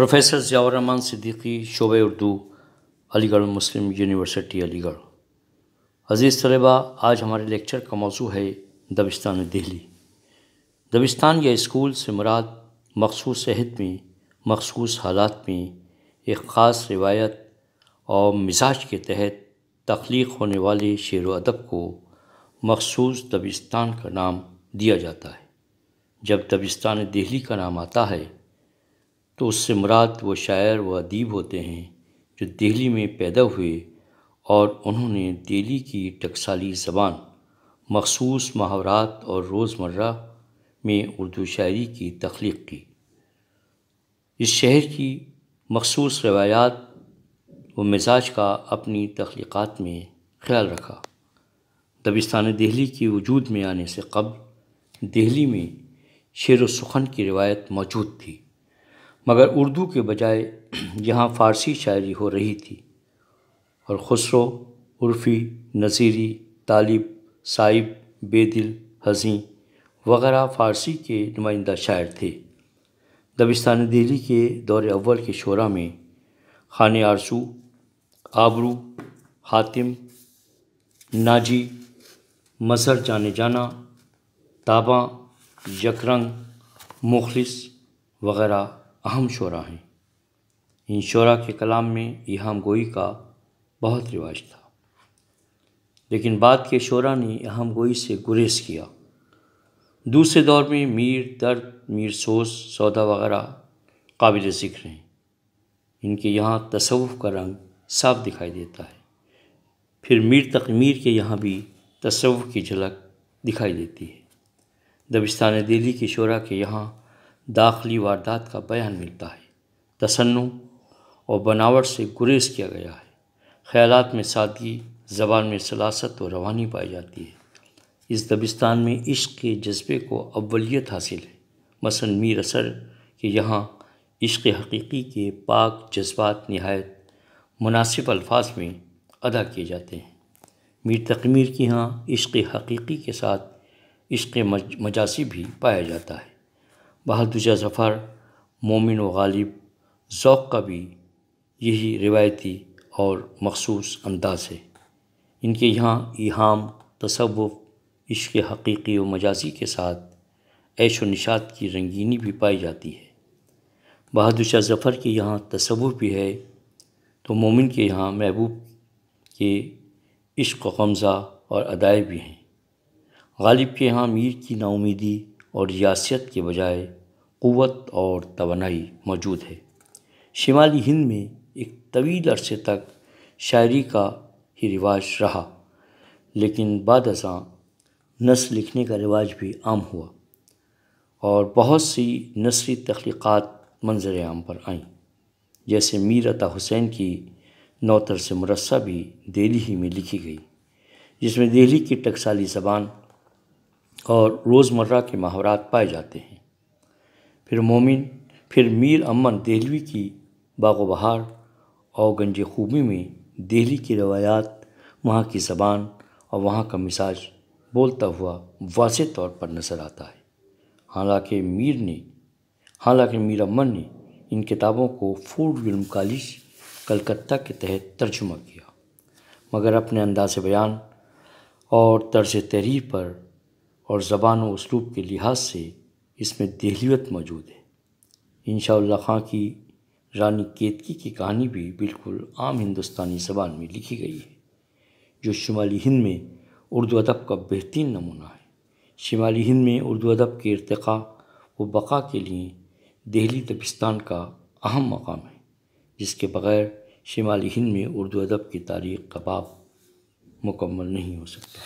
Professor Ziaur Siddiqui शोब उर्दू अलीगढ़ मुस्लिम university Aligarh अज़ीज़ तलबा आज हमारे लेक्चर का मौजू है दबिस्तान दिल्ली दबिस्तान या स्कूल से मुराद मखसूस सेहत में मखसूस हालात में एक ख़ास रिवायत और मिजाज के तहत तख्लीक होने वाले शेर व अदब को मखसूस दबिस्तान का नाम दिया जाता है जब दबिस्तान दिल्ली का नाम आता है तो उससे मुराद वो शायर, व अदीब होते हैं जो दिल्ली में पैदा हुए और उन्होंने दिल्ली की टकसाली ज़बान, मखसूस महावरात और रोज़मर्रा में उर्दू शायरी की तख्लीक की। इस शहर की मखसूस रवायात व मिजाज का अपनी तख्लीक़ात में ख्याल रखा। दबिस्तान दिल्ली के वजूद में आने से कबल दिल्ली में शेर व सुखन की रिवायत मौजूद थी। मगर उर्दू के बजाय यहाँ फ़ारसी शायरी हो रही थी। और खुसरो, उर्फ़ी, नज़ीरी, तालिब, साइब, बेदिल, हज़ी वगैरह फ़ारसी के नुमाइंदा शायर थे। दबिस्तान दिल्ली के दौर अव्वल के शोरा में खान आरसू, आबरू, हातिम, नाजी, मज़हर जाने जाना, ताबा यकरंग मुखलिस वगैरह अहम शरा हैं। इन शरा के कलाम में इहाम गोई का बहुत रिवाज था। लेकिन बाद के शरा ने अहम गोई से गुरेज किया। दूसरे दौर में मीर, दर्द, मीर सोस, सौदा वगैरह काबिल ज़िक्र हैं। इनके यहाँ तसवुफ़ का रंग साफ़ दिखाई देता है। फिर मीर तकमीर के यहाँ भी तसवुफ़ की झलक दिखाई देती है। दबिस्तान दिल्ली की शोरा के यहाँ दाखिली वारदात का बयान मिलता है तसन्नु और बनावट से गुरेज किया गया है। ख्यालात में सादगी, ज़बान में सलासत और रवानी पाई जाती है। इस दबिस्तान में इश्क के जज्बे को अव्वलियत हासिल है। मसन मीर असर के यहाँ इश्क हकीकी के पाक जज्बात नहायत मुनासिब अल्फाज में अदा किए जाते हैं। मीर तकमीर के यहाँ इश्क हकीकी के साथ इश्क मजासी भी पाया जाता है। बहादुजा ज़फ़र, मोमिन व गालिब का भी यही रिवायती और मखसूस अंदाज है। इनके यहाँ इहाम, तसव्वुफ़, इश्क हकीकी व मजाजी के साथ ऐश व निशात की रंगीनी भी पाई जाती है। बहादुर शाह ज़फ़र के यहाँ तसव्वुफ़ भी है तो मोमिन के यहाँ महबूब के इश्क गमज़ा और अदाए भी हैं। गालिब के यहाँ मीर की नाउमीदी और रियासत के बजाय क़ुव्वत और तवानाई मौजूद है। शिमाली हिंद में एक तवील अरसे तक शायरी का ही रिवाज रहा, लेकिन बाद असा नस्ल लिखने का रिवाज भी आम हुआ और बहुत सी नसरी तख्लीक़ात मंजर आम पर आईं। जैसे मीर अता हुसैन की नौतर से मुरस्सा भी दिल्ली ही में लिखी गई, जिसमें दिल्ली की टकसाली ज़बान और रोज़मर्रा के महावरात पाए जाते हैं। फिर मोमिन, फिर मीर अमन दिल्ली की बाग बहार और गंज खूबी में दिल्ली की रवायात, वहाँ की ज़बान और वहाँ का मिजाज बोलता हुआ वाज तौर पर नज़र आता है। हालाँकि मीर ने, हालाँकि मीर अमन ने इन किताबों को फ़ूड फ़िल्म कॉलेज कलकत्ता के तहत तर्जुमा किया। मगर अपने अंदाज बयान और तर्ज तहरीर पर और ज़बान उसलूब के लिहाज से इसमें दहलीत मौजूद है। इन खां की रानी केतकी की कहानी भी बिल्कुल आम हिंदुस्तानी ज़बान में लिखी गई है, जो शुमाली हिंद में उर्दू अदब का बेहतरीन नमूना है। शुमाली हिंद में उर्दू अदब के इरतका व बका के लिए दिल्ली दबिस्तान का अहम मकाम है, जिसके बग़ैर शुमाली हिंद में उर्दू अदब की तारीख़ कबाब मुकम्मल नहीं हो सकता।